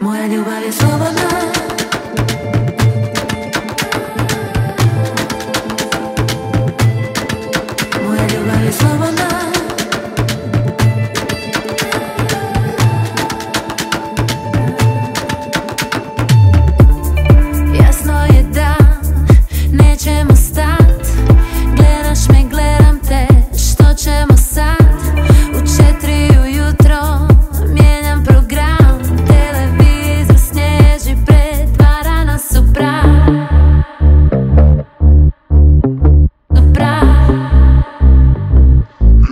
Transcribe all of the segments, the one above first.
Moje ljubav je slobodna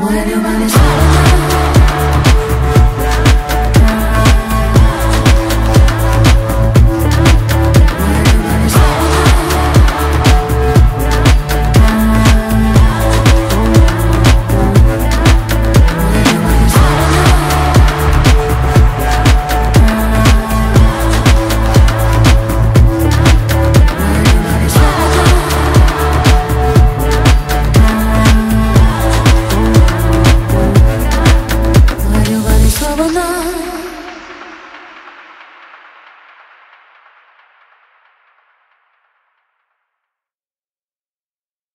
When you run inside of